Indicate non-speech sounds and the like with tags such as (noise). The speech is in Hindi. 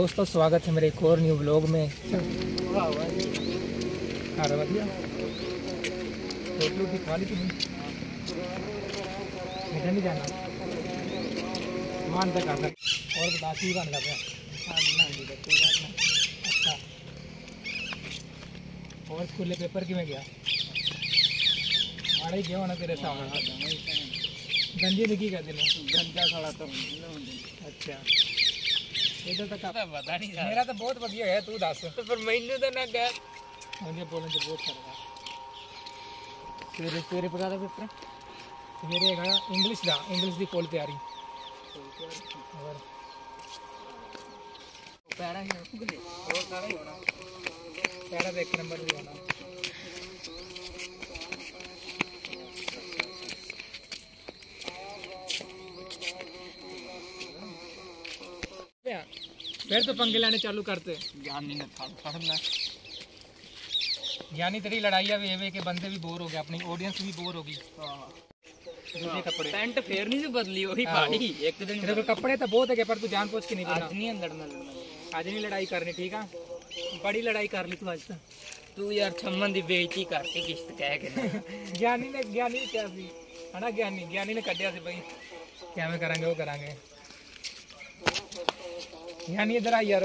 दोस्तों स्वागत है मेरे एक और न्यू ब्लॉग में। ली इधर नहीं जाना। मान तक और बता की बन अच्छा। और स्कूल पेपर कि में गया? आड़े गया होना तेरे सामने। गंजी की कहते हैं गंदा साला तो। अच्छा। ਇਧਰ ਤੱਕ ਪਤਾ ਨਹੀਂ ਯਾਰ ਮੇਰਾ ਤਾਂ ਬਹੁਤ ਵਧੀਆ ਹੋਇਆ ਤੂੰ ਦੱਸ ਪਰ ਮੈਨੂੰ ਤਾਂ ਨਾ ਗਿਆ ਹਾਂਜੀ ਬੋਲਣ ਚ ਬਹੁਤ ਫਰਕ ਆ ਸਵੇਰੇ ਸਵੇਰੇ ਪਕਾ ਦਾ ਪੇਪਰ ਸਵੇਰੇ ਹੈਗਾ ਇੰਗਲਿਸ਼ ਦਾ ਇੰਗਲਿਸ਼ ਦੀ ਕੋਲ ਤਿਆਰੀ ਹੋਰ ਪੈਰਾ ਹੀ ਹੋਰ ਸਾਰਾ ਹੀ ਹੋਣਾ ਪੈਰਾ ਦੇ ਇੱਕ ਨੰਬਰ ਦੀ ਹੋਣਾ करते हैं। फिर तो पंगे लाने चालू करते ज्ञानी ने। तेरी लड़ाइया वे वे के बंदे भी बोर हो गए अपनी ऑडियंस भी बोर हाँ। होगी कपड़े। फेर नहीं से बदली वही भाई। एक तो दिन तेरे को कपड़े तो बहुत है पर तू जान पूछ के नहीं आज नहीं लड़ना लड़ना। आज नहीं लड़ाई करनी ठीक है? बड़ी लड़ाई कर ली तू आज तक तू यार छम्मन की बेइज्जती करके किश्त कह के (laughs) ज्ञानी ने ज्ञानी क्या सी? है ना ज्ञानी? ज्ञानी ने कटिया से भाई। क्या करेंगे वो करेंगे। यानी इधर आई यार।